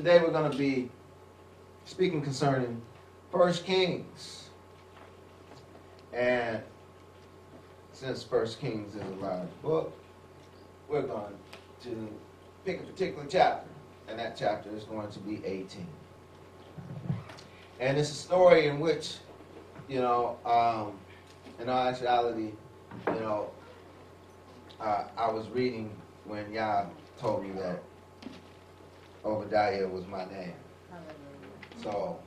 Today we're going to be speaking concerning First Kings. And since First Kings is a large book, we're going to pick a particular chapter, and that chapter is going to be 18. And it's a story in which, you know, um, in all actuality, you know, uh, I was reading when Yah told me that Obadiah was my name. So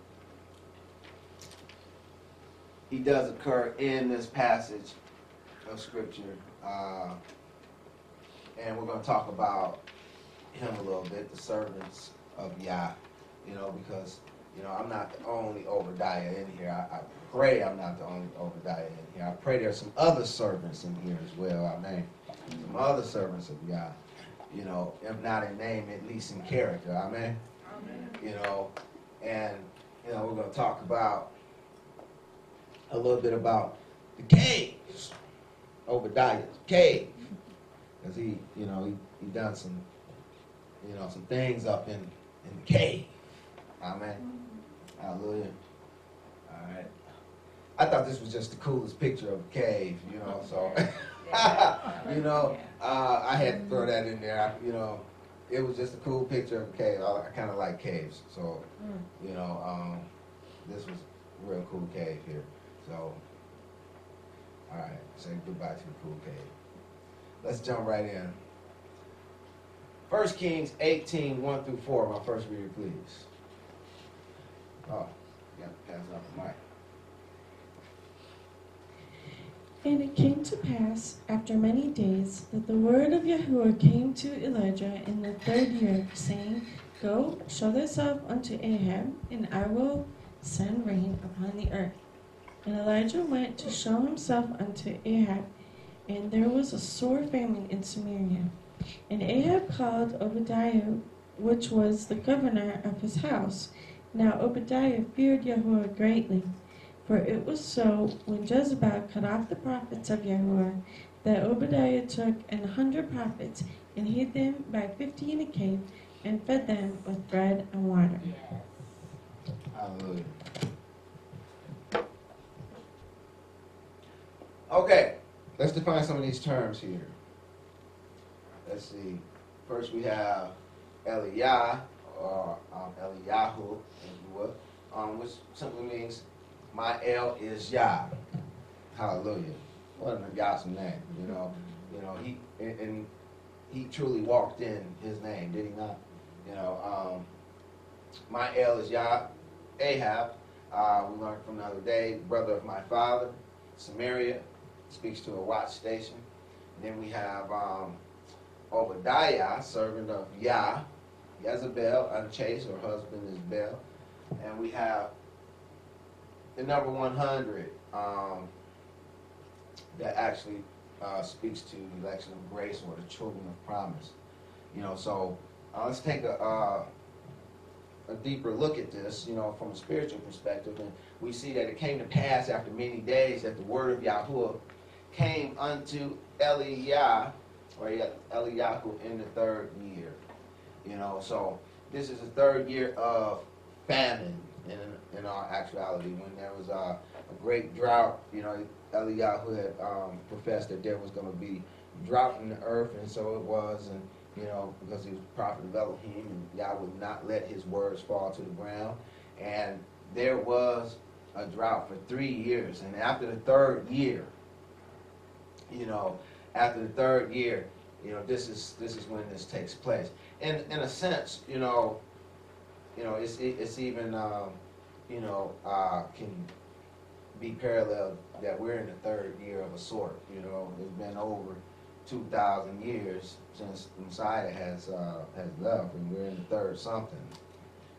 he does occur in this passage of scripture, uh, and we're going to talk about him a little bit, the servants of Yah. You know, because you know I'm not the only Obadiah in here. I, I pray I'm not the only Obadiah in here. I pray there's some other servants in here as well. Amen. Some other servants of Yah you know, if not in name, at least in character. Amen. Amen. You know, and you know, we're going to talk about a little bit about the caves, Obadiah's cave, because he, you know, he, he done some, you know, some things up in in the cave. Amen. Mm-hmm. Hallelujah. All right. I thought this was just the coolest picture of a cave, you know, so. you know, uh, I had to throw that in there. I, you know, it was just a cool picture of a cave. I, I kind of like caves, so mm. you know, um, this was a real cool cave here. So, all right, say goodbye to the cool cave. Let's jump right in. First Kings 18, 1 through 4, my first reader, please. Oh, got to pass off the mic. And it came to pass, after many days, that the word of Yahuwah came to Elijah in the third year, saying, Go, show thyself unto Ahab, and I will send rain upon the earth. And Elijah went to show himself unto Ahab, and there was a sore famine in Samaria. And Ahab called Obadiah, which was the governor of his house. Now Obadiah feared Yahuwah greatly for it was so, when Jezebel cut off the prophets of Yahuwah, that Obadiah took an hundred prophets and hid them by fifty in a cave and fed them with bread and water. Hallelujah. Okay, let's define some of these terms here. Let's see. First, we have Eliyah, or um, Eliyahu, um, which simply means my L is Yah. Hallelujah. What an awesome name, you know. You know, he and, and, he truly walked in his name, did he not? You know, um, my L is Yah. Ahab, uh, we learned from the other day, brother of my father. Samaria speaks to a watch station. And then we have um, Obadiah, servant of Yah. Jezebel, unchaste, her husband is Bel. And we have the number 100 um, that actually uh, speaks to the election of grace or the children of promise. You know, so uh, let's take a, uh, a deeper look at this, you know, from a spiritual perspective. And we see that it came to pass after many days that the word of Yahuwah came unto Eliah, or Eliyahu in the third year. You know, so this is the third year of famine in, in our actuality. When there was a great drought, you know, Eliyahu had um, professed that there was going to be drought in the earth, and so it was, and you know, because he was prophet of Elohim, and Yah would not let his words fall to the ground, and there was a drought for three years, and after the third year, you know, after the third year, you know, this is this is when this takes place. And in a sense, you know, you know, it's it's even um, you know uh, can be paralleled that we're in the third year of a sort. You know, it's been over two thousand years since Messiah has uh, has left, and we're in the third something.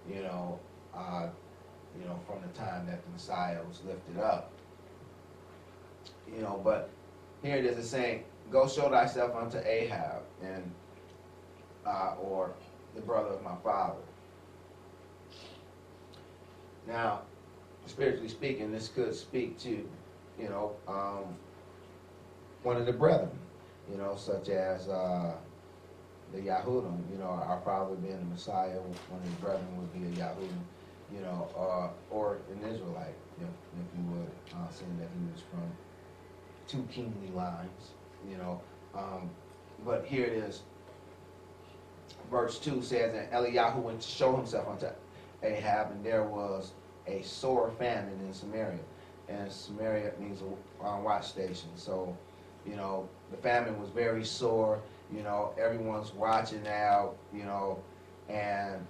You know, uh, you know, from the time that the Messiah was lifted up. You know, but here it is a saying, "Go show thyself unto Ahab," and uh, or the brother of my father Now, spiritually speaking, this could speak to, you know, um, one of the brethren, you know, such as uh, the Yahudim, you know, our father being the Messiah, one of his brethren would be a Yahudim, you know, uh, or an Israelite, if, if you would, uh, saying that he was from two kingly lines, you know. Um, but here it is. Verse 2 says, And Eliyahu went to show himself unto Ahab, and there was a sore famine in Samaria. And Samaria means a watch station. So, you know, the famine was very sore. You know, everyone's watching out, you know, and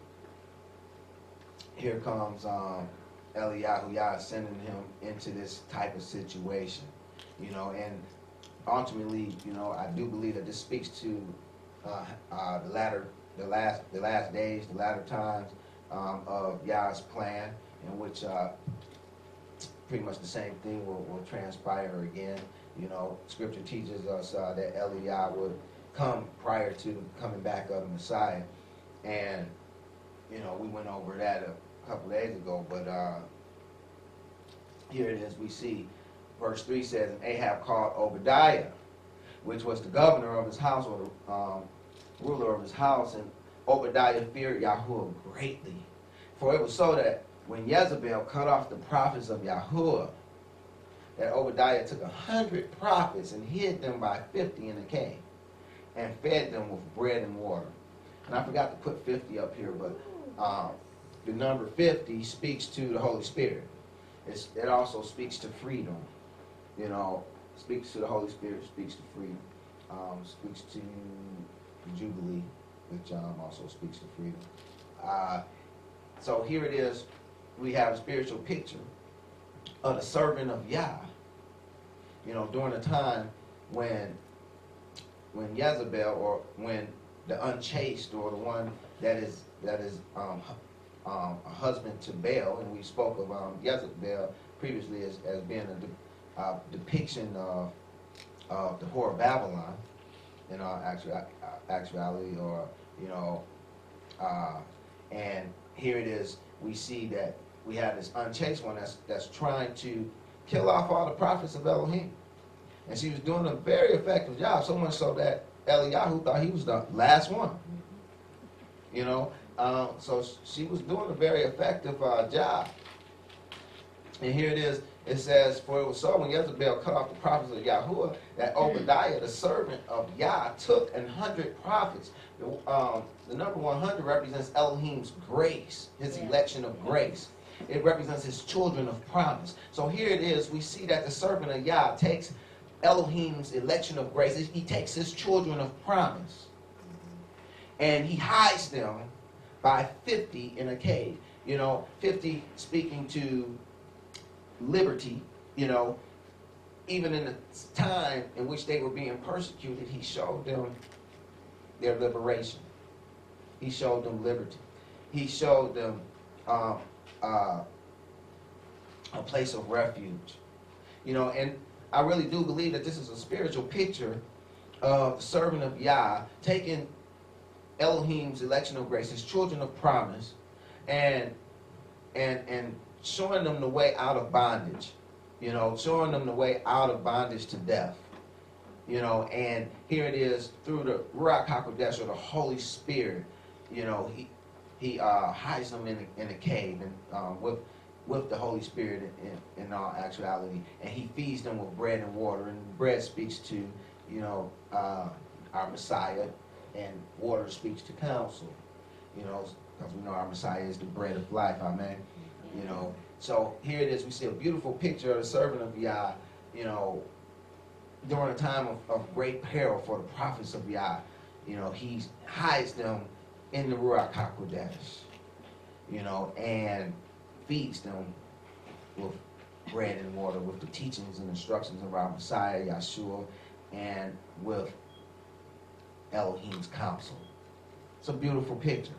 here comes um, Eliyahu Yah sending him into this type of situation, you know, and ultimately, you know, I do believe that this speaks to uh, uh, the latter, the last, the last days, the latter times um, of Yah's plan, in which uh, pretty much the same thing will, will transpire again. You know, Scripture teaches us uh, that Eliah would come prior to coming back of the Messiah, and you know, we went over that a couple days ago, but uh, here it is. We see verse 3 says, Ahab called Obadiah, which was the governor of his house, or the um, ruler of his house, and Obadiah feared Yahuwah greatly. For it was so that when Jezebel cut off the prophets of Yahuwah, that Obadiah took a hundred prophets and hid them by fifty in a cave, and fed them with bread and water. And I forgot to put 50 up here, but um, the number 50 speaks to the Holy Spirit. It's, it also speaks to freedom. You know, speaks to the Holy Spirit, speaks to freedom, um, speaks to Jubilee, which um, also speaks to freedom. Uh, so here it is. We have a spiritual picture of the servant of Yah. You know, during a time when when Jezebel or when the unchaste or the one that is that is um, um, a husband to Baal, and we spoke of um, Jezebel previously as, as being a de- uh, depiction of of the whore of Babylon in our actual, actuality, or you know, uh, and here it is. We see that we have this unchaste one that's that's trying to kill off all the prophets of Elohim, and she was doing a very effective job. So much so that Eliyahu thought he was the last one. You know, um, so she was doing a very effective uh, job. And here it is. It says, For it was so when Jezebel cut off the prophets of Yahuwah, that Obadiah, the servant of Yah, took an hundred prophets. The, um, the number 100 represents Elohim's grace, his Yeah. election of grace. It represents his children of promise. So here it is. We see that the servant of Yah takes Elohim's election of grace. He takes his children of promise and he hides them by 50 in a cave. You know, 50 speaking to liberty, you know, even in the time in which they were being persecuted, he showed them their liberation. He showed them liberty. He showed them um, uh, a place of refuge. You know, and I really do believe that this is a spiritual picture of servant of Yah taking Elohim's election of grace, his children of promise, and and and showing them the way out of bondage. You know, showing them the way out of bondage to death. You know, and here it is through the Ruach Hakodesh or the Holy Spirit. You know, he he uh, hides them in a, in a cave and um, with with the Holy Spirit in, in, all actuality, and he feeds them with bread and water. And bread speaks to, you know, uh, our Messiah, and water speaks to counsel. You know, because we know our Messiah is the bread of life. Amen. You know, so here it is. We see a beautiful picture of the servant of Yah. You know, during a time of, of great peril for the prophets of Yah. You know, he hides them in the Ruach Hakodesh. You know, and feeds them with bread and water, with the teachings and instructions of our Messiah, Yahshua, and with Elohim's counsel. It's a beautiful picture.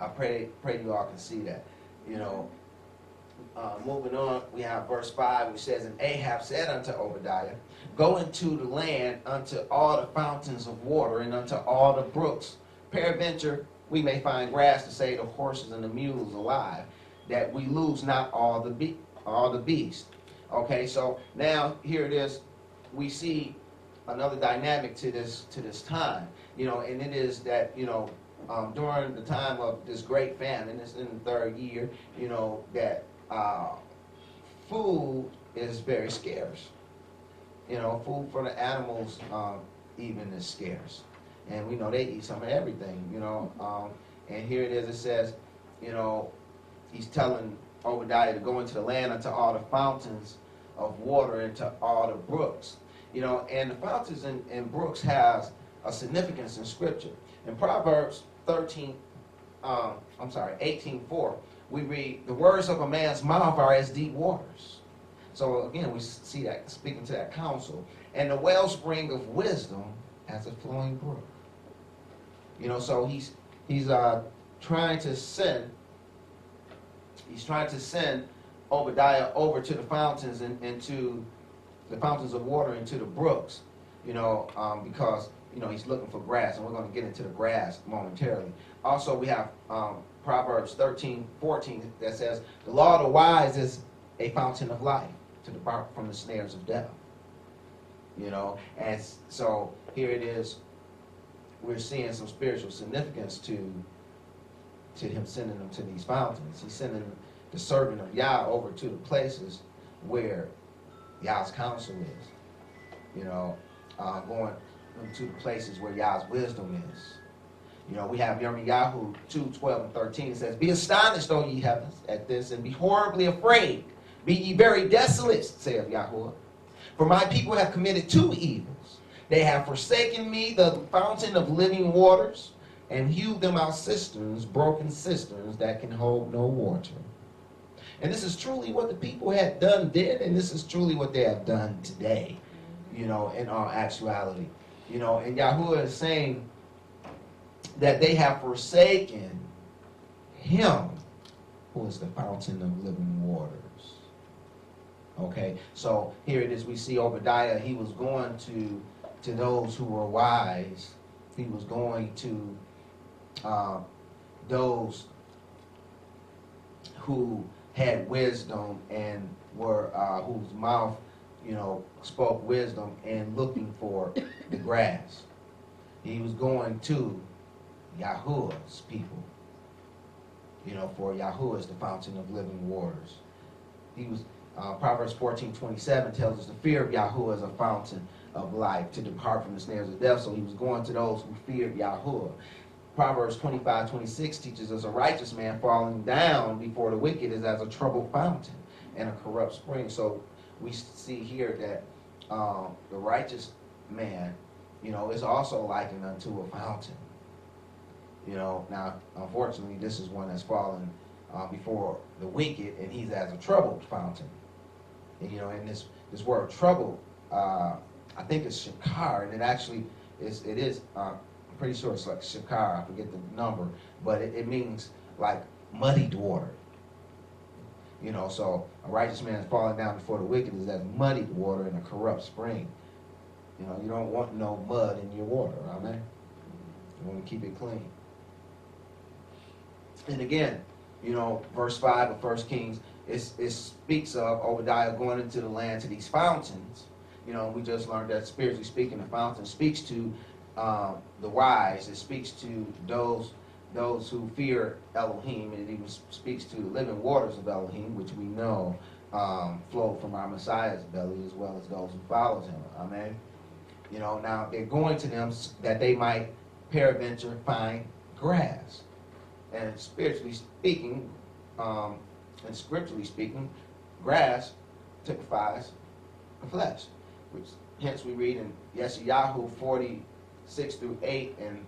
I, pray pray you all can see that. You know, uh, moving on, we have verse 5, which says, And Ahab said unto Obadiah, Go into the land unto all the fountains of water and unto all the brooks. Peradventure, we may find grass to save the horses and the mules alive, that we lose not all the be, all the beasts. Okay, so now here it is, we see another dynamic to this to this time, you know, and it is that you know um, during the time of this great famine, it's in the third year, you know that uh, food is very scarce. You know, food for the animals um, even is scarce, and we know they eat some of everything. You know, um, and here it is. It says, you know, he's telling Obadiah to go into the land unto all the fountains of water and to all the brooks. You know, and the fountains and, and brooks has a significance in Scripture. In Proverbs 13, um, I'm sorry, 18:4, we read, "The words of a man's mouth are as deep waters." So again, we see that speaking to that counsel, and the wellspring of wisdom as a flowing brook. You know, so he's he's uh, trying to send he's trying to send Obadiah over to the fountains and, and to the fountains of water and to the brooks, you know, um, because you know he's looking for grass, and we're going to get into the grass momentarily. Also, we have um, Proverbs 13, 14 that says, "The law of the wise is a fountain of life to depart from the snares of death." You know, and so here it is. We're seeing some spiritual significance to to him sending them to these fountains. He's sending the servant of Yah over to the places where Yah's counsel is. You know, uh, going to the places where Yah's wisdom is. You know, we have Yirmiyahu 2, 12, and 13. It says, Be astonished, O ye heavens, at this, and be horribly afraid. Be ye very desolate, saith Yahweh. For my people have committed two evils. They have forsaken me, the fountain of living waters, and hewed them out cisterns, broken cisterns that can hold no water. And this is truly what the people had done then, and this is truly what they have done today, you know, in all actuality. You know, and Yahuwah is saying that they have forsaken him who is the fountain of living waters. Okay, so here it is. We see Obadiah. He was going to to those who were wise. He was going to uh, those who had wisdom and were uh, whose mouth, you know, spoke wisdom and looking for the grass. He was going to Yahuwah's people. You know, for Yahuwah is the fountain of living waters. He was uh, Proverbs 14, 27 tells us the fear of Yahuwah is a fountain of life to depart from the snares of death. So he was going to those who feared Yahuwah. Proverbs 25, 26 teaches us a righteous man falling down before the wicked is as a troubled fountain and a corrupt spring. So we see here that um, the righteous man, you know, is also likened unto a fountain. You know, now, unfortunately, this is one that's fallen uh, before the wicked, and he's as a troubled fountain. And, you know, and this, this word troubled, uh, I think it's shakar, and it actually is, it is, uh, I'm pretty sure it's like shakar, I forget the number, but it, it means like muddied water. You know, so a righteous man is falling down before the wicked is as muddied water in a corrupt spring. You know, you don't want no mud in your water, amen? You want to keep it clean. And again, you know, verse 5 of First Kings, it, it speaks of Obadiah going into the land to these fountains. You know, we just learned that spiritually speaking, the fountain speaks to um, the wise. It speaks to those those who fear Elohim. and It even speaks to the living waters of Elohim, which we know um, flow from our Messiah's belly as well as those who follows him. Amen. You know, now they're going to them that they might peradventure find grass. And spiritually speaking, um, and scripturally speaking, grass typifies the flesh, which hence we read in Yeshayahu 46 through 8 and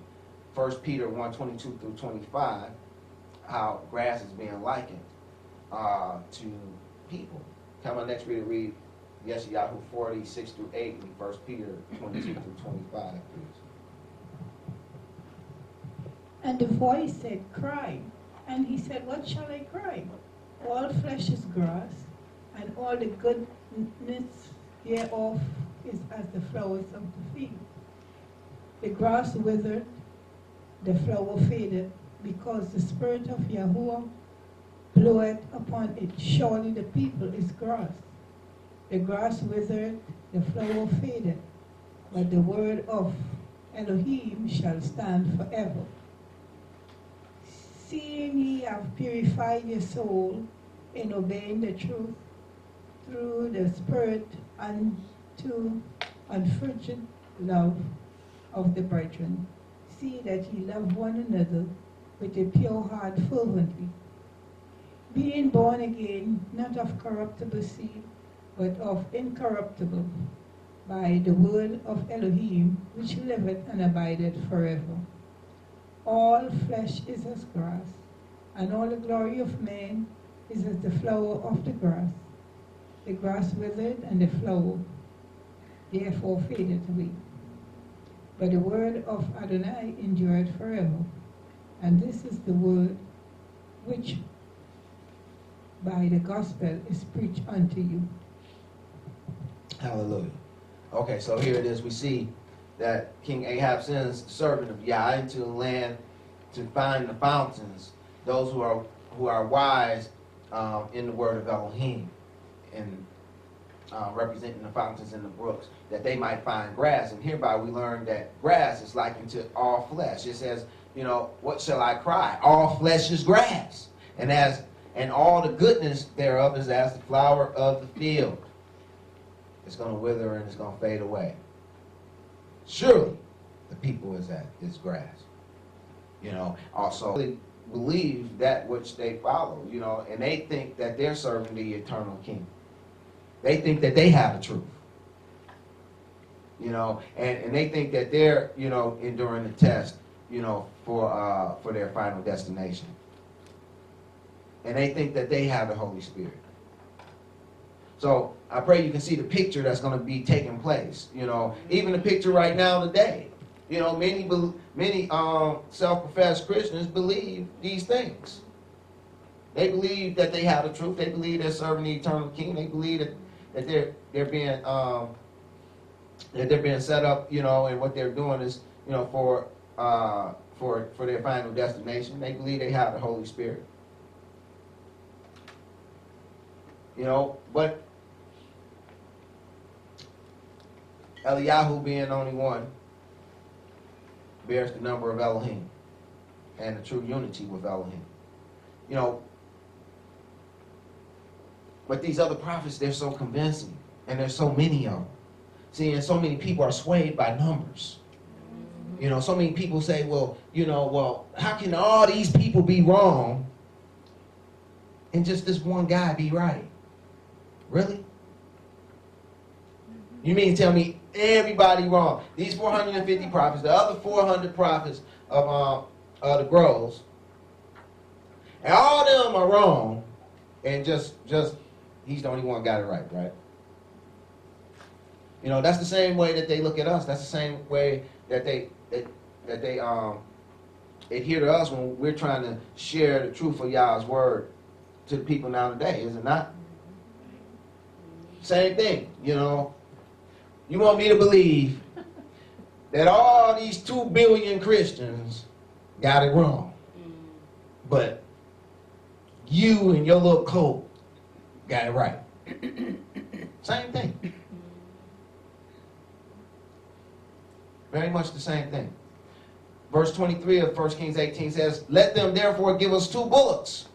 1 Peter 1 22 through 25 how grass is being likened uh, to people. Come on, next reader read Yeshayahu 46 through 8 and 1 Peter 22 through 25, please. And the voice said, Cry. And he said, What shall I cry? All flesh is grass, and all the goodness thereof is as the flowers of the field. The grass withered, the flower faded, because the Spirit of Yahuwah bloweth upon it. Surely the people is grass. The grass withered, the flower faded, but the word of Elohim shall stand forever. Seeing ye have purified your soul in obeying the truth through the Spirit unto unfruited love of the brethren, see that ye love one another with a pure heart fervently, being born again, not of corruptible seed, but of incorruptible, by the word of Elohim, which liveth and abideth forever. All flesh is as grass, and all the glory of man is as the flower of the grass. The grass withered, and the flower therefore fadeth away. But the word of Adonai endured forever. And this is the word which by the gospel is preached unto you. Hallelujah. Okay, so here it is. We see that King Ahab sends servant of Yah into the land to find the fountains, those who are who are wise um, in the word of Elohim, and uh, representing the fountains and the brooks, that they might find grass. And hereby we learn that grass is likened to all flesh. It says, you know, what shall I cry? All flesh is grass, and as and all the goodness thereof is as the flower of the field. It's going to wither and it's going to fade away. Surely, the people is that is grass. You know, also they believe that which they follow. You know, and they think that they're serving the eternal King. They think that they have the truth. You know, and, and they think that they're you know enduring the test. You know, for uh, for their final destination. And they think that they have the Holy Spirit. So I pray you can see the picture that's going to be taking place. You know, even the picture right now today. You know, many many um, self-professed Christians believe these things. They believe that they have the truth. They believe they're serving the eternal King. They believe that, that they're they're being um, that they're being set up. You know, and what they're doing is you know for uh, for for their final destination. They believe they have the Holy Spirit. You know, but Eliyahu being only one bears the number of Elohim and the true unity with Elohim. You know, but these other prophets, they're so convincing, and there's so many of them. See, and so many people are swayed by numbers. You know, so many people say, well, you know, well, how can all these people be wrong and just this one guy be right? Really? You mean tell me everybody wrong? These 450 prophets, the other 400 prophets of uh, the groves, and all of them are wrong, and just just he's the only one got it right, right? You know, that's the same way that they look at us. That's the same way that they that, that they um adhere to us when we're trying to share the truth of Yah's word to the people now today, is it not? Same thing, you know. You want me to believe that all these two billion Christians got it wrong. But you and your little cult got it right. same thing. Very much the same thing. Verse 23 of 1 Kings 18 says, Let them therefore give us two bullocks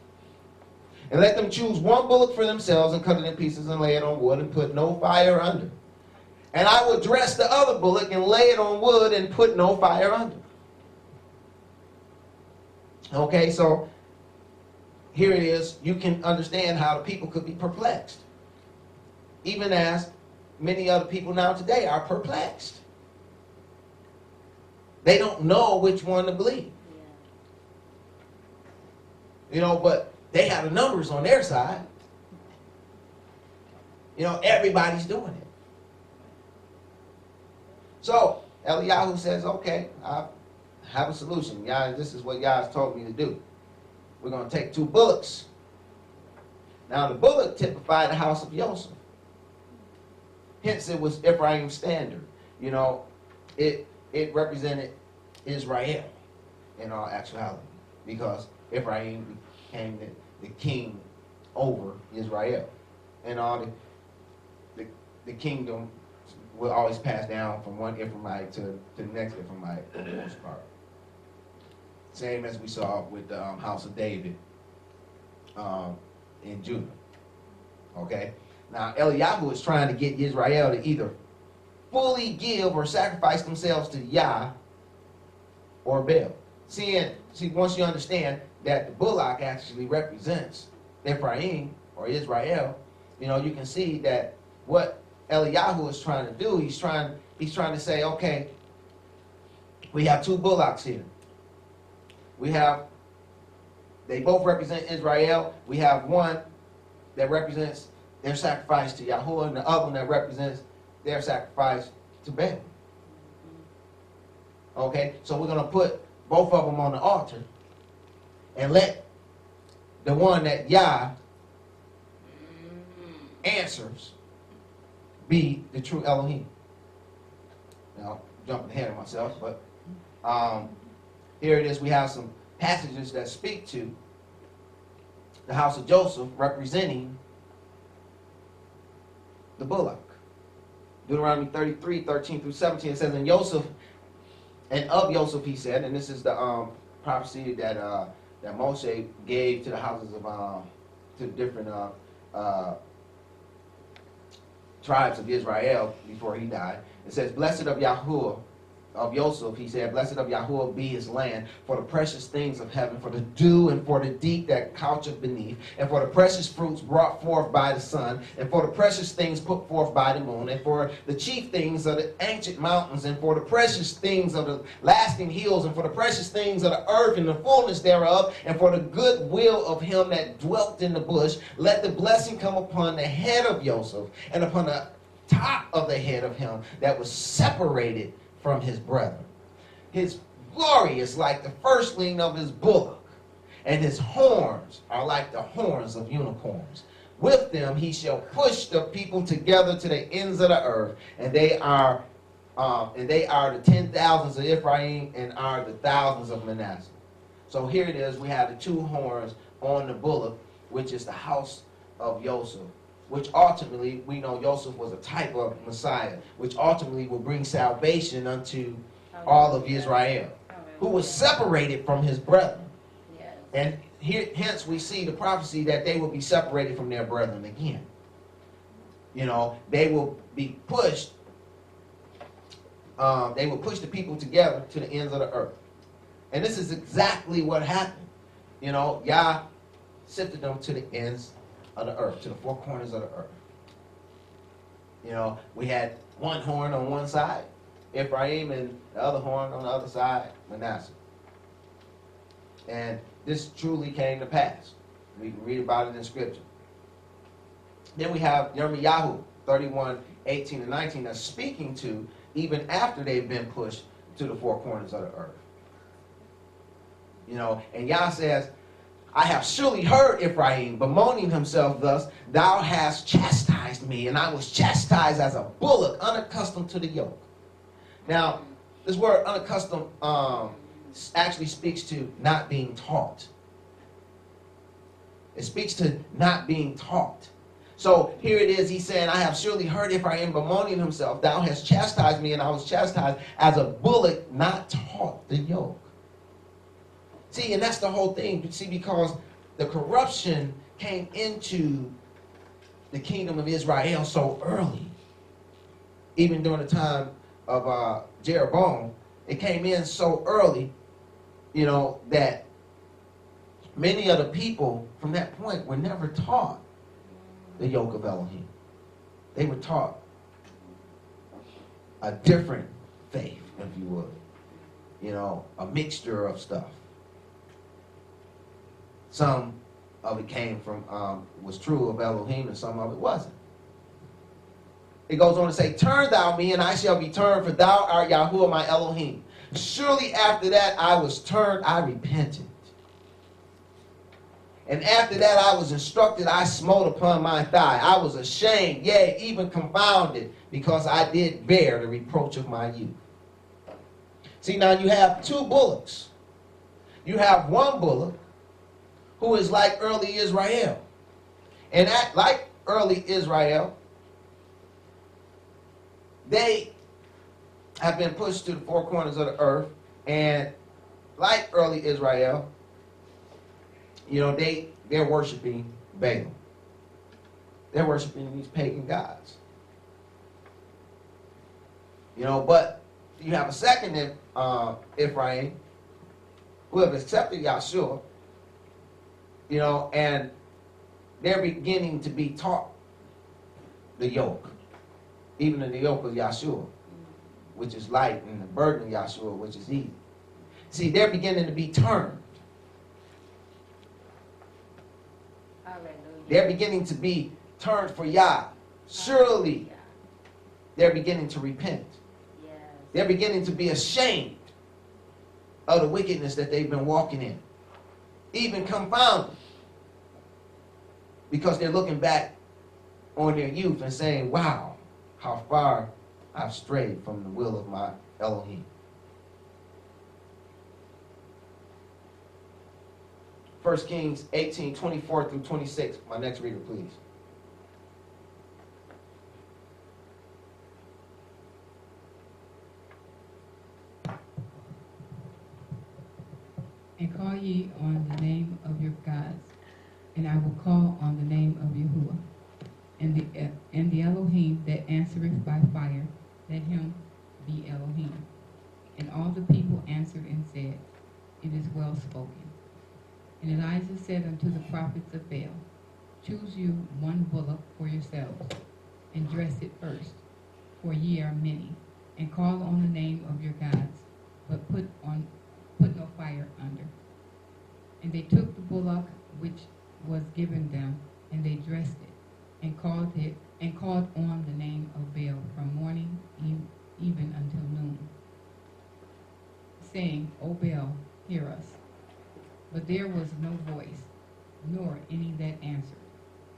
and let them choose one bullock for themselves and cut it in pieces and lay it on wood and put no fire under. And I will dress the other bullock and lay it on wood and put no fire under. Okay, so here it is. You can understand how the people could be perplexed. Even as many other people now today are perplexed. They don't know which one to believe. You know, but they have the numbers on their side. You know, everybody's doing it. So Eliyahu says, okay, I have a solution. Yah, this is what Yah has told me to do. We're going to take two bullocks. Now, the bullock typified the house of Joseph. Hence, it was Ephraim's standard. You know, it it represented Israel in all actuality. because Ephraim became the, the king over Israel. And all the, the, the kingdom will always pass down from one Ephraimite to, to the next Ephraimite for the most part. Same as we saw with the um, house of David um, in Judah. Okay? Now, Eliyahu is trying to get Israel to either fully give or sacrifice themselves to Yah or Baal. Seeing, see, once you understand that the bullock actually represents Ephraim or Israel, you know, you can see that what Eliyahu is trying to do, he's trying, he's trying to say, okay, we have two bullocks here. We have, they both represent Israel. We have one that represents their sacrifice to Yahweh, and the other one that represents their sacrifice to Baal. Okay, so we're going to put both of them on the altar and let the one that Yah answers be the true Elohim. Now, jumping ahead of myself, but um, here it is. We have some passages that speak to the house of Joseph representing the bullock. Deuteronomy 33, 13 through 17, it says, And Joseph, and of Joseph he said, and this is the um, prophecy that uh, that Moshe gave to the houses of um, to different uh, uh, tribes of Israel before he died. It says, Blessed of Yahuwah, of Yosef, he said, Blessed of Yahuwah be his land, for the precious things of heaven, for the dew and for the deep that coucheth beneath, and for the precious fruits brought forth by the sun, and for the precious things put forth by the moon, and for the chief things of the ancient mountains, and for the precious things of the lasting hills, and for the precious things of the earth and the fullness thereof, and for the good will of him that dwelt in the bush. Let the blessing come upon the head of Joseph, and upon the top of the head of him that was separated from his brethren. His glory is like the firstling of his bullock, and his horns are like the horns of unicorns. With them he shall push the people together to the ends of the earth, and they are um, and they are the ten thousands of Ephraim and are the thousands of Manasseh. So here it is, we have the two horns on the bullock, which is the house of Joseph which ultimately we know Joseph was a type of Messiah, which ultimately will bring salvation unto all of Israel, who was separated from his brethren. Yes. And here, hence we see the prophecy that they will be separated from their brethren again. You know, they will be pushed. Um, they will push the people together to the ends of the earth. And this is exactly what happened. You know, Yah sifted them to the ends of the earth, to the four corners of the earth. You know, we had one horn on one side, Ephraim, and the other horn on the other side, Manasseh. And this truly came to pass. We can read about it in Scripture. Then we have Yirmiyahu 31, 18, and 19 that's speaking to even after they've been pushed to the four corners of the earth. You know, and Yah says, I have surely heard Ephraim bemoaning himself thus, Thou hast chastised me, and I was chastised as a bullock, unaccustomed to the yoke. Now, this word unaccustomed um, actually speaks to not being taught. It speaks to not being taught. So here it is, he's saying, I have surely heard Ephraim bemoaning himself, Thou hast chastised me, and I was chastised as a bullock not taught the yoke. See, and that's the whole thing. See, because the corruption came into the kingdom of Israel so early, even during the time of uh, Jeroboam, it came in so early, you know, that many of the people from that point were never taught the yoke of Elohim. They were taught a different faith, if you would. You know, a mixture of stuff. Some of it came from, um, was true of Elohim, and some of it wasn't. It goes on to say, Turn thou me, and I shall be turned, for thou art Yahuwah my Elohim. Surely after that I was turned, I repented. And after that I was instructed, I smote upon my thigh. I was ashamed, yea, even confounded, because I did bear the reproach of my youth. See, now you have two bullocks. you have one bullock who is like early Israel. And that, like early Israel, they have been pushed to the four corners of the earth. And like early Israel, you know, they, they're worshiping Baal. They're worshiping these pagan gods. You know, but you have a second uh, Ephraim who have accepted Yahshua, you know, and they're beginning to be taught the yoke, even in the yoke of Yahshua, which is light, and the burden of Yahshua, which is easy. See, they're beginning to be turned. Hallelujah. They're beginning to be turned for Yah. Surely they're beginning to repent. Yes. They're beginning to be ashamed of the wickedness that they've been walking in, even confounded, because they're looking back on their youth and saying, Wow, how far I've strayed from the will of my Elohim. First Kings 18, 24 through 26. My next reader, please. And call ye on the name of your gods, and I will call on the name of Yahuwah. And the, and the Elohim that answereth by fire, let him be Elohim. And all the people answered and said, It is well spoken. And Elijah said unto the prophets of Baal, Choose you one bullock for yourselves, and dress it first, for ye are many, and call on the name of your gods, but put on put no fire under. And they took the bullock which was given them, and they dressed it, and called it, and called on the name of Baal from morning even until noon, saying, O Baal, hear us. But there was no voice, nor any that answered.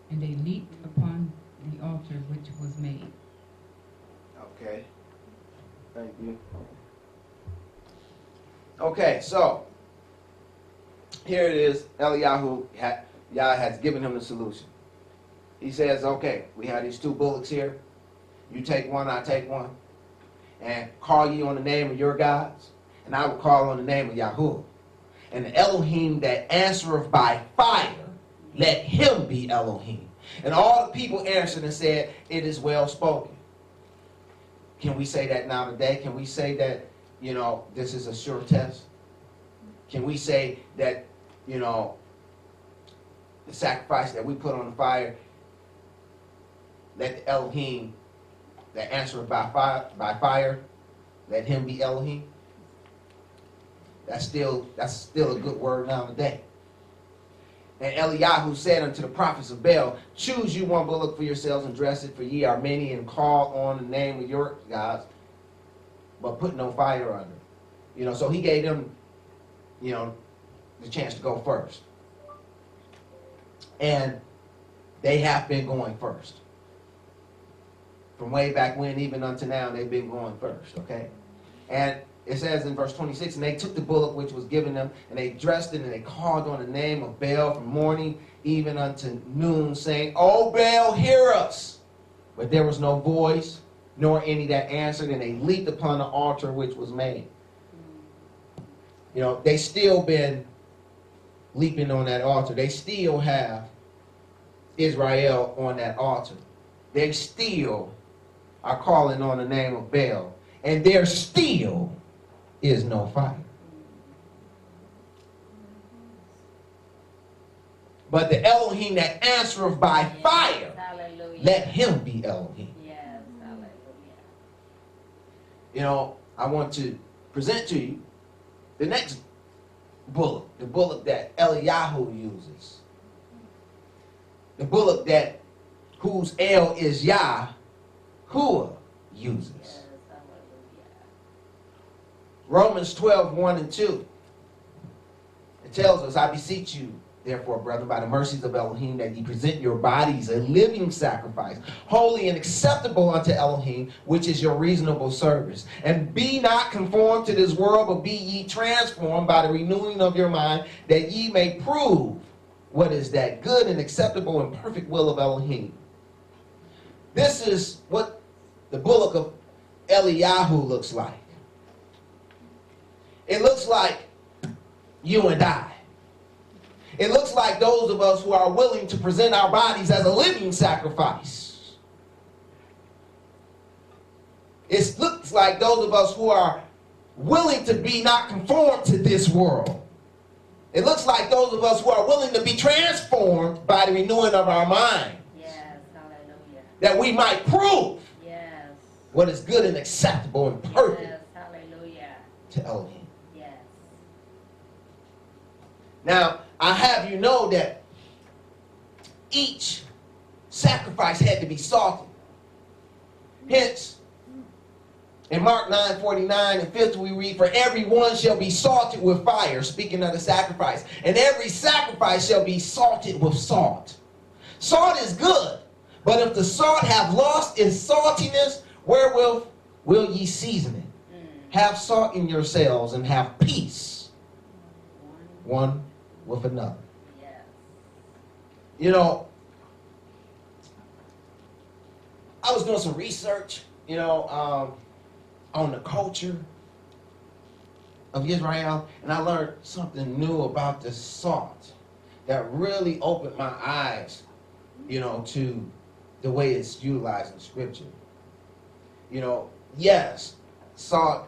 And they leaped upon the altar which was made. Okay. Thank you. Okay, so here it is. Eliyahu, Yah has given him the solution. He says, okay, we have these two bullocks here. You take one, I take one. And call ye on the name of your gods, and I will call on the name of Yahuwah. And the Elohim that answereth by fire, let him be Elohim. And all the people answered and said, It is well spoken. Can we say that now today? Can we say that, you know, this is a sure test? Can we say that, you know, the sacrifice that we put on the fire, let the Elohim that answer by fire, by fire, let him be Elohim? That's still that's still a good word now today. And Eliyahu said unto the prophets of Baal, Choose you one bullock for yourselves and dress it, for ye are many, and call on the name of your gods, but put no fire under. You know, so he gave them, you know, the chance to go first. And they have been going first. From way back when, even unto now, they've been going first, okay? And it says in verse 26, and they took the bullock which was given them, and they dressed it, and they called on the name of Baal from morning even unto noon, saying, O Baal, hear us. But there was no voice, nor any that answered, and they leaped upon the altar which was made. You know, they still been leaping on that altar. They still have Israel on that altar. They still are calling on the name of Baal. And there still is no fire. But the Elohim that answereth by fire, Hallelujah. let him be Elohim. Yes. Hallelujah. You know, I want to present to you the next bullock, the bullock that Eliyahu uses. The bullock that whose El is Yah, Hua uses. Romans 12, 1 and 2. It tells us, I beseech you, Therefore, brethren, by the mercies of Elohim, that ye present your bodies a living sacrifice, holy and acceptable unto Elohim, which is your reasonable service. And be not conformed to this world, but be ye transformed by the renewing of your mind, that ye may prove what is that good and acceptable and perfect will of Elohim. This is what the bullock of Eliyahu looks like. It looks like you and I. It looks like those of us who are willing to present our bodies as a living sacrifice. It looks like those of us who are willing to be not conformed to this world. It looks like those of us who are willing to be transformed by the renewing of our mind, Yes, hallelujah. that we might prove Yes. what is good and acceptable and perfect Yes, hallelujah. to Elohim. Yes. Now, I have you know that each sacrifice had to be salted. Hence, in Mark 9 49 and 50, we read, For every one shall be salted with fire, speaking of the sacrifice, and every sacrifice shall be salted with salt. Salt is good, but if the salt have lost its saltiness, wherewith will ye season it? Mm. Have salt in yourselves and have peace One. With another. Yes. You know, I was doing some research, you know, um, on the culture of Israel, and I learned something new about the salt that really opened my eyes, you know, to the way it's utilized in Scripture. You know, yes, salt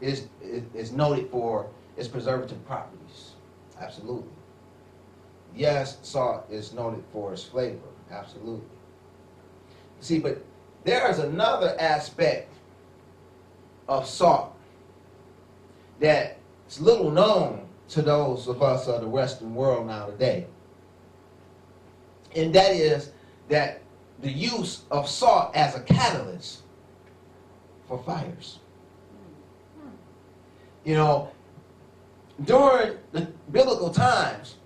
is is, is noted for its preservative properties, absolutely. Yes, salt is noted for its flavor, absolutely. See, but there is another aspect of salt that is little known to those of us of the Western world now today. And that is that the use of salt as a catalyst for fires. Hmm. Hmm. You know, during the biblical times,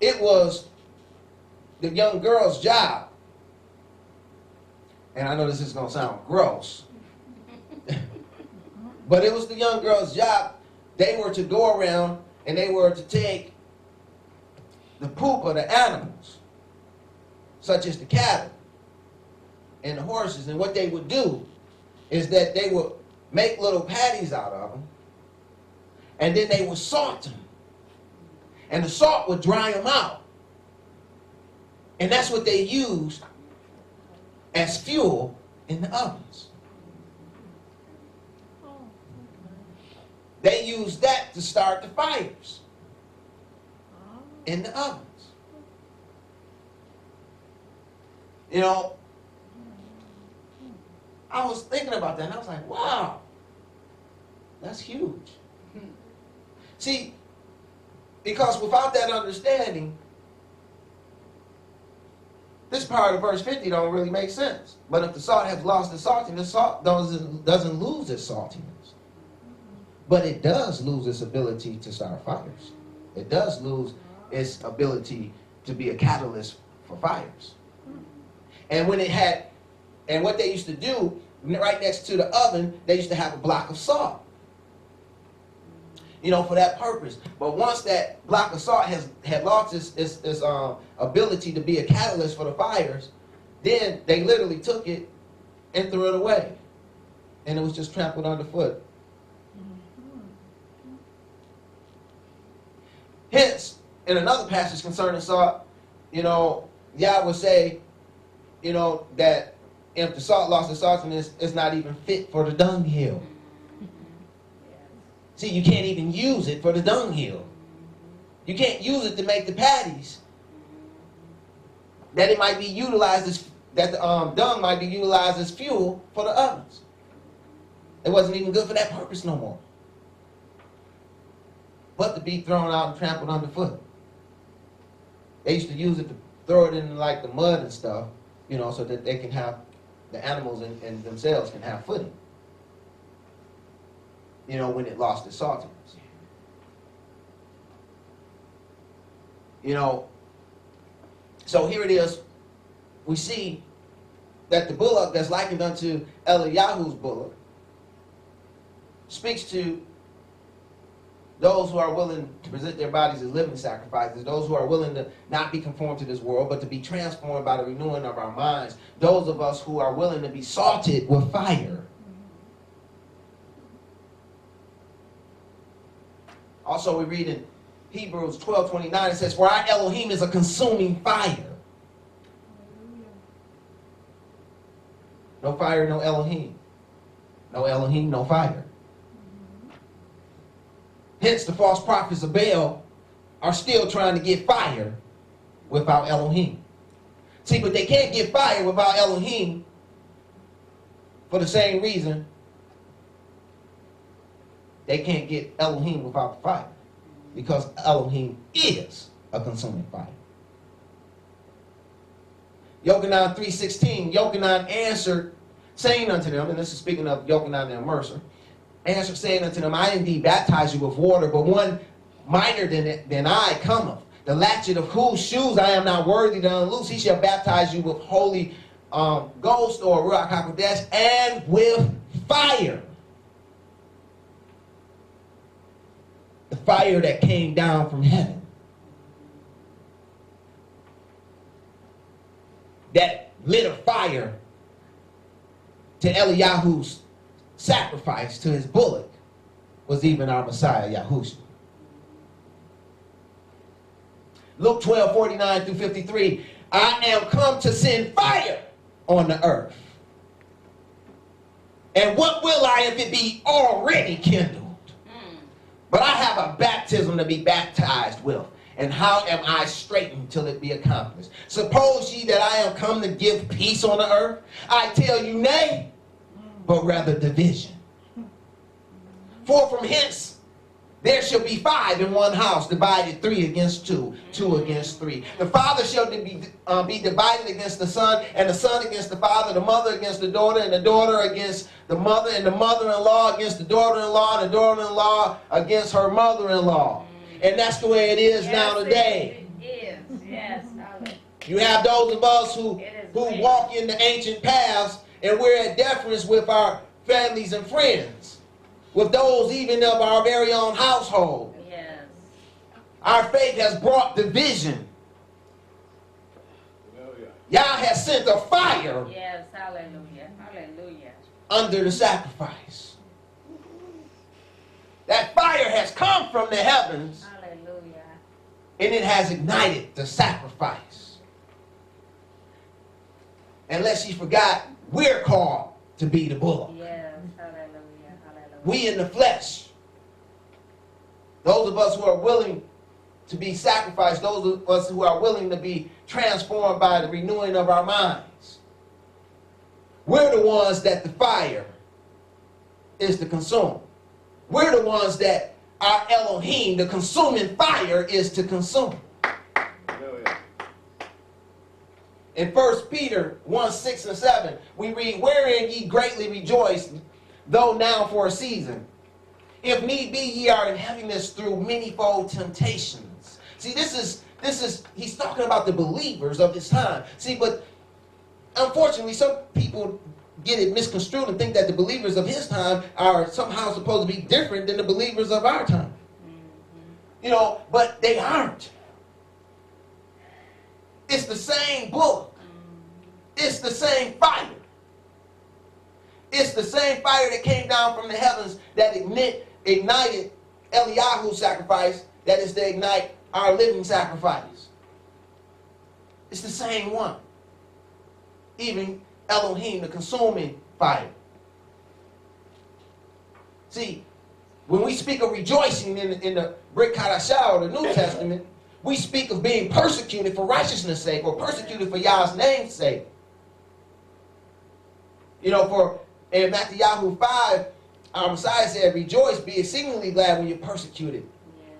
it was the young girl's job. And I know this is going to sound gross. but it was the young girl's job. They were to go around and they were to take the poop of the animals, such as the cattle and the horses. And what they would do is that they would make little patties out of them and then they would salt them and the salt would dry them out. And that's what they used as fuel in the ovens. They used that to start the fires in the ovens. You know, I was thinking about that and I was like, wow, that's huge. See, because without that understanding, this part of verse 50 don't really make sense. But if the salt has lost its saltiness, salt doesn't, doesn't lose its saltiness. But it does lose its ability to start fires. It does lose its ability to be a catalyst for fires. And when it had, and what they used to do, right next to the oven, they used to have a block of salt you know, for that purpose. But once that block of salt has had lost its, its, its um, ability to be a catalyst for the fires, then they literally took it and threw it away. And it was just trampled underfoot. Hence, in another passage concerning salt, you know, Yah would say, you know, that if the salt lost its saltiness, it's not even fit for the dunghill. See, you can't even use it for the dunghill. You can't use it to make the patties. That it might be utilized as that the um, dung might be utilized as fuel for the ovens. It wasn't even good for that purpose no more. But to be thrown out and trampled underfoot. They used to use it to throw it in like the mud and stuff, you know, so that they can have the animals and, and themselves can have footing you know, when it lost its saltiness. You know, so here it is. We see that the bullock that's likened unto Eliyahu's bullock speaks to those who are willing to present their bodies as living sacrifices, those who are willing to not be conformed to this world, but to be transformed by the renewing of our minds, those of us who are willing to be salted with fire. Also, we read in Hebrews 12 29, it says, For our Elohim is a consuming fire. No fire, no Elohim. No Elohim, no fire. Hence, the false prophets of Baal are still trying to get fire without Elohim. See, but they can't get fire without Elohim for the same reason they can't get Elohim without the fire. Because Elohim is a consuming fire. Yochanan 3.16, Yochanan answered, saying unto them, and this is speaking of Yochanan the immerser, answered saying unto them, I indeed baptize you with water, but one minor than, than I cometh, the latchet of whose shoes I am not worthy to unloose. He shall baptize you with holy um, ghost or Ruach HaKodesh and with fire. The fire that came down from heaven. That lit a fire to Eliyahu's sacrifice to his bullock was even our Messiah, Yahushua. Luke 12, 49 through 53. I am come to send fire on the earth. And what will I if it be already kindled? But I have a baptism to be baptized with. And how am I straitened till it be accomplished? Suppose ye that I am come to give peace on the earth? I tell you, nay, but rather division. For from hence there shall be five in one house, divided three against two, two against three. The father shall be, uh, be divided against the son, and the son against the father, the mother against the daughter, and the daughter against the mother, and the mother-in-law against the daughter-in-law, and the daughter-in-law against her mother-in-law. And that's the way it is now today. It is, yes. You have those of us who, who walk in the ancient paths, and we're at deference with our families and friends, with those even of our very own household. Yes. Our faith has brought division. Yah has sent a fire Yes, hallelujah. Hallelujah. under the sacrifice. That fire has come from the heavens Hallelujah. and it has ignited the sacrifice. Unless you forgot, we're called to be the bullock. Yes, hallelujah. Hallelujah. We in the flesh. Those of us who are willing to be sacrificed, those of us who are willing to be transformed by the renewing of our minds. We're the ones that the fire is to consume. We're the ones that our Elohim, the consuming fire, is to consume. In 1 Peter 1 6 and 7, we read, Wherein ye greatly rejoice, though now for a season. If need be, ye are in heaviness through manifold temptations. See, this is this is he's talking about the believers of his time. See, but unfortunately, some people get it misconstrued and think that the believers of his time are somehow supposed to be different than the believers of our time. You know, but they aren't. It's the same book. It's the same fire. It's the same fire that came down from the heavens that ignite, ignited Eliyahu's sacrifice, that is to ignite our living sacrifice. It's the same one. Even Elohim, the consuming fire. See, when we speak of rejoicing in, in the Brit Chadashah or the New Testament, we speak of being persecuted for righteousness' sake or persecuted for Yah's name's sake. You know, for in Mattityahu 5, our Messiah said, Rejoice, be exceedingly glad when you're persecuted. Yes.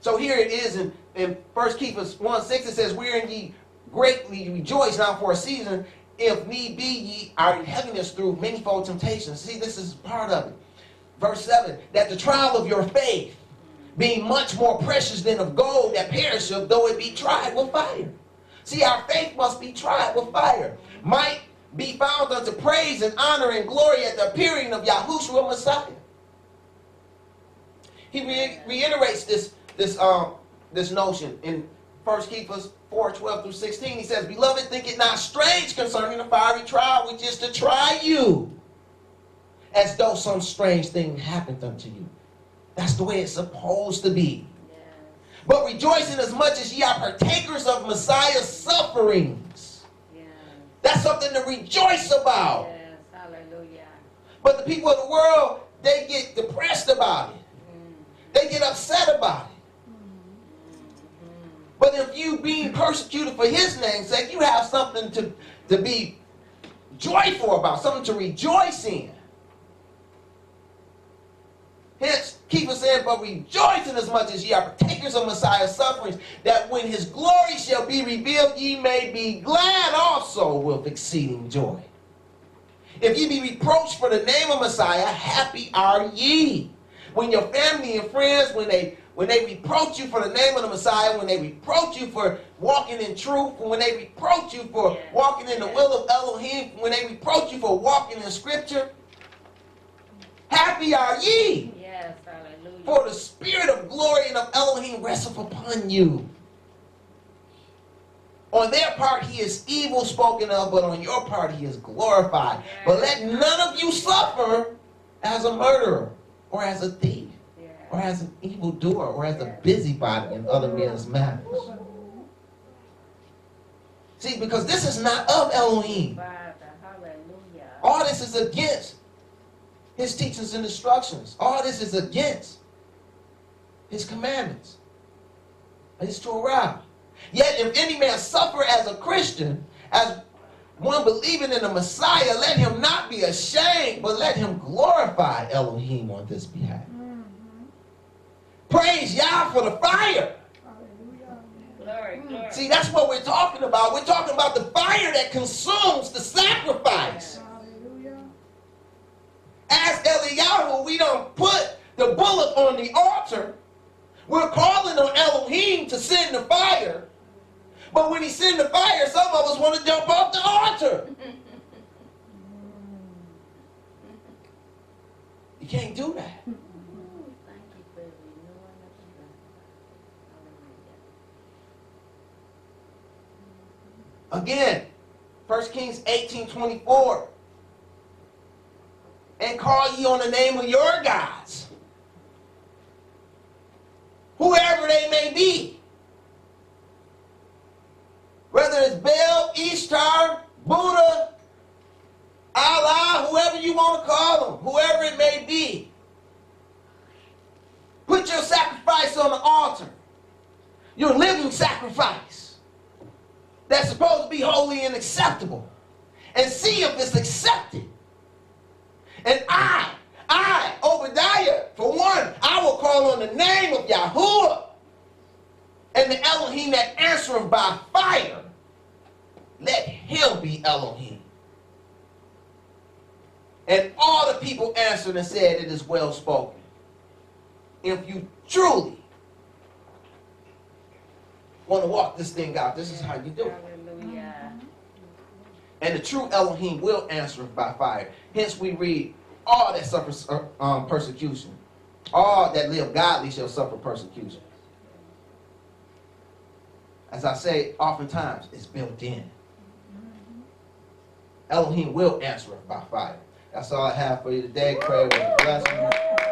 So here it is in, in 1 Kephas 1 6, it says, Wherein ye greatly rejoice now for a season, if need be, ye are in heaviness through manifold temptations. See, this is part of it. Verse 7 that the trial of your faith, being much more precious than of gold that perisheth, though it be tried with fire. See, our faith must be tried with fire. Might be found unto praise and honor and glory at the appearing of Yahushua Messiah. He re- reiterates this this um this notion in 1 Kephas 4, 12 through 16. He says, Beloved, think it not strange concerning the fiery trial which is to try you, as though some strange thing happened unto you. That's the way it's supposed to be. Yes. But rejoice in as much as ye are partakers of Messiah's sufferings. That's something to rejoice about. Yes. Hallelujah. But the people of the world, they get depressed about it. Mm. They get upset about it. Mm. But if you being persecuted for his name's sake, you have something to, to be joyful about, something to rejoice in. Hence, Kephas saying, but rejoice in as much as ye are partakers of Messiah's sufferings, that when his glory shall be revealed, ye may be glad also with exceeding joy. If ye be reproached for the name of Messiah, happy are ye. When your family and friends, when they when they reproach you for the name of the Messiah, when they reproach you for walking in truth, when they reproach you for walking in the will of Elohim, when they reproach you for walking in Scripture, happy are ye. For the spirit of glory and of Elohim resteth upon you. On their part, he is evil spoken of, but on your part, he is glorified. But let none of you suffer as a murderer, or as a thief, Yes. or as an evildoer, or as a busybody in other men's matters. See, because this is not of Elohim. Father. All this is against his teachings and instructions. All this is against his commandments, his Torah. Yet, if any man suffer as a Christian, as one believing in the Messiah, let him not be ashamed, but let him glorify Elohim on this behalf. Mm-hmm. Praise Yah for the fire. Glory. Mm. Glory. See, that's what we're talking about. We're talking about the fire that consumes the sacrifice. As Eliyahu, we don't put the bullock on the altar. We're calling on Elohim to send the fire. But when he send the fire, some of us want to jump off the altar. You can't do that. Again, 1 Kings 18 24. And call ye on the name of your gods, whoever they may be. Whether it's Baal, Ishtar, Buddha, Allah, whoever you want to call them, whoever it may be. Put your sacrifice on the altar, your living sacrifice that's supposed to be holy and acceptable and see if it's accepted. And I, I, Obadiah, for one, I will call on the name of Yahuwah and the Elohim that answereth by fire. Let him be Elohim. And all the people answered and said, It is well spoken. If you truly want to walk this thing out, this is how you do it. Hallelujah. And the true Elohim will answer by fire. Hence we read, all that suffers uh, um, persecution, all that live godly shall suffer persecution. As I say oftentimes, it's built in. Elohim will answer by fire. That's all I have for you today. Pray with a blessing.